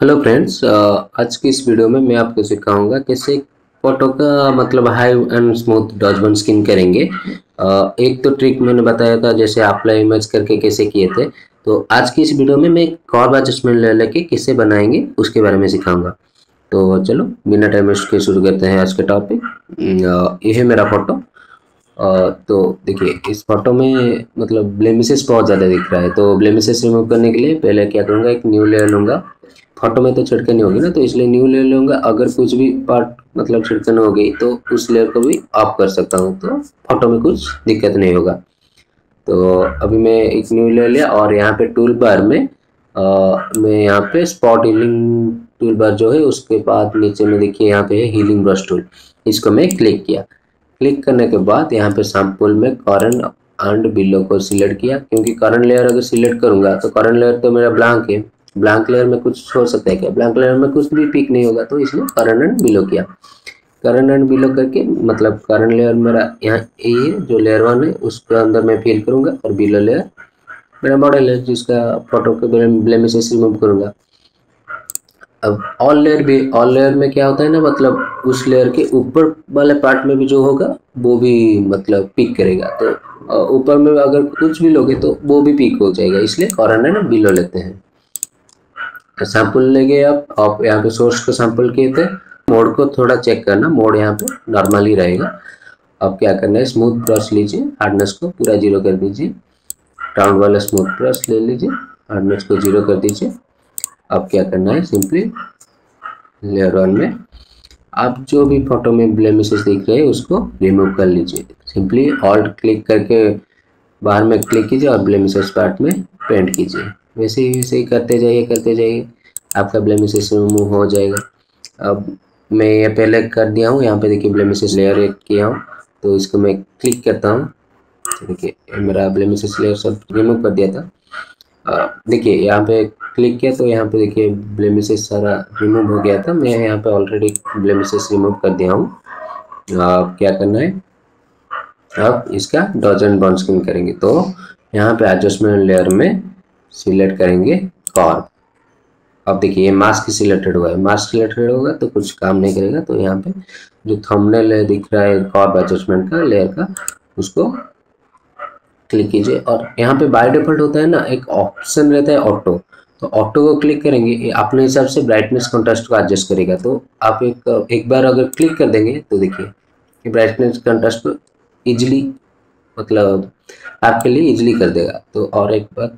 Hello friends आज की इस वीडियो में मैं आपको सिखाऊँगा कैसे फ़ोटो का मतलब high and smooth dodge and burn skin करेंगे। Uh, एक तो ट्रिक मैंने बताया था जैसे अपलाई इमेज करके कैसे किए थे। तो आज की इस वीडियो में मैं एक और एडजस्टमेंट ले लेके कैसे बनाएँगे उसके बारे में सिखाऊँगा। तो चलो बिना टाइम वेस्ट के शुरू करते हैं आज के टॉपिक uh, ये है मेरा फ़ोटो uh, तो देखिए इस फ़ोटो में मतलब ब्लेमिसेस बहुत ज़्यादा दिख रहा है। तो ब्लेमिसेस रिमूव करने के लिए पहले क्या करूँगा एक न्यू लेयर लूँगा। फ़ोटो में तो छिड़कनी होगी ना तो इसलिए न्यू ले लूँगा। अगर कुछ भी पार्ट मतलब छिड़कन हो गई तो उस लेयर को भी ऑफ़ कर सकता हूँ। तो फ़ोटो में कुछ दिक्कत नहीं होगा। तो अभी मैं एक न्यू ले लिया और यहाँ पे टूल बार में आ, मैं यहाँ पे स्पॉट हीलिंग टूल बार जो है उसके बाद नीचे में देखिए यहाँ पे है हीलिंग ब्रश टूल इसको मैं क्लिक किया। क्लिक करने के बाद यहाँ पे सैंपल में करंट एंड बिलो को सिलेक्ट किया। क्योंकि करंट लेयर अगर सिलेक्ट करूँगा तो करंट लेयर तो मेरा ब्लैंक है। ब्लैंक लेयर में कुछ छोड़ सकता है क्या? ब्लैंक लेयर में कुछ भी पिक नहीं होगा तो इसलिए करंट एंड बिलो किया। करंट एंड बिलो करके मतलब करंट लेयर मेरा यहाँ ये जो लेयर वन है, उसके अंदर मैं फिल करूँगा और बिलो लेयर मेरा मॉडल है जिसका फ़ोटो के ब्लेमिसेस रिमूव करूँगा। अब ऑल लेयर भी ऑल लेयर में क्या होता है ना मतलब उस लेयर के ऊपर वाले पार्ट में भी जो होगा, वो भी मतलब पिक करेगा। तो ऊपर में अगर कुछ भी लोगे तो वो भी पिक हो जाएगा, इसलिए एंड बिलो लेते हैं। सैंपल ले गए आप। आप यहाँ पे सोर्स को सैंपल किए थे। मोड को थोड़ा चेक करना। मोड यहाँ पे नॉर्मल ही रहेगा। अब क्या करना है? स्मूथ ब्रश लीजिए। हार्डनेस को पूरा ज़ीरो कर दीजिए। राउंड वाला स्मूथ ब्रश ले लीजिए। हार्डनेस को ज़ीरो कर दीजिए। अब क्या करना है? सिंपली लेयर वन में आप जो भी फ़ोटो में ब्लेमिसेस दिख रहे हैं, उसको रिमूव कर लीजिए। सिंपली ऑल्ट क्लिक करके बाहर में क्लिक कीजिए और ब्लेमिसेस पार्ट में पेंट कीजिए। वैसे ही वैसे ही करते जाइए करते जाइए। आपका ब्लेमिसेस रिमूव हो जाएगा। अब मैं ये पहले कर दिया हूँ, यहाँ पे देखिए ब्लेमिसेस लेयर एक किया हूँ तो इसको मैं क्लिक करता हूँ। तो देखिए मेरा ब्लेमिसेस लेयर सब रिमूव कर दिया था। देखिए, यहाँ पे क्लिक किया तो यहाँ पे देखिए ब्लेमिसेस सारा रिमूव हो गया था। मैं यहाँ पे ऑलरेडी ब्लेमिसेस रिमूव कर दिया हूँ। अब क्या करना है? अब इसका डजन बॉन्ड स्क्रीन करेंगे। तो यहाँ पे एडजस्टमेंट लेयर में सिलेक्ट करेंगे कॉर्ब अब देखिए, ये मास्क सिलेक्टेड हुआ है। मास्क सिलेक्टेड होगा तो कुछ काम नहीं करेगा तो यहाँ पे जो थंबनेल दिख रहा है कॉर्ब एडजस्टमेंट का लेयर का, उसको क्लिक कीजिए। और यहाँ पे बाय डिफ़ॉल्ट होता है ना, एक ऑप्शन रहता है ऑटो तो ऑटो को क्लिक करेंगे अपने हिसाब से ब्राइटनेस कॉन्ट्रास्ट को एडजस्ट करेगा। तो आप एक एक बार अगर क्लिक कर देंगे तो देखिए ब्राइटनेस कॉन्ट्रास्ट को इजिली मतलब आपके लिए इजिली कर देगा। तो और एक बार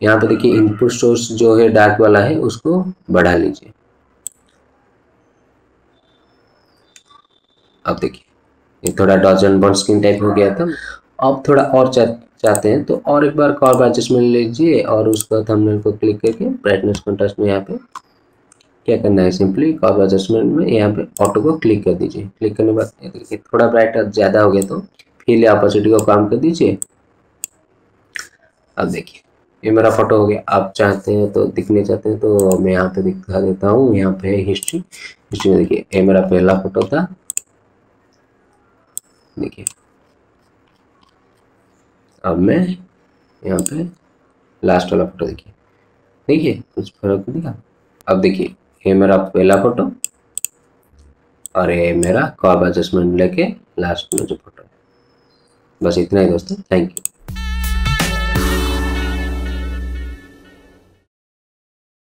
यहाँ पे देखिए इनपुट सोर्स जो है डार्क वाला है उसको बढ़ा लीजिए। अब देखिए ये थोड़ा डॉजन बॉन्ड स्किन टाइप हो गया था। अब थोड़ा और चा, चाहते हैं तो और एक बार कॉर्ब एडजस्टमेंट लीजिए और उसका थंबनेल को क्लिक करके ब्राइटनेस कॉन्ट्रास्ट में यहाँ पे क्या करना है? सिंपली कॉर्ब एडजस्टमेंट में यहाँ पे ऑटो को क्लिक कर दीजिए। क्लिक करने के बाद देखिए थोड़ा ब्राइट ज़्यादा हो गया तो फिर ऑपोसिटी को काम कर दीजिए। अब देखिए ये मेरा फ़ोटो हो गया। आप चाहते हैं तो दिखने चाहते हैं तो मैं यहाँ पे दिखा देता हूँ। यहाँ पे हिस्ट्री हिस्ट्री में देखिए, ये मेरा पहला फ़ोटो था। देखिए। अब मैं यहाँ पे लास्ट वाला फ़ोटो देखिए। देखिए, कुछ फ़र्क दिखा अब देखिए, ये मेरा पहला फ़ोटो और ये मेरा कॉब एडजस्टमेंट लेके लास्ट में जो फ़ोटो बस इतना ही दोस्तों। Thank you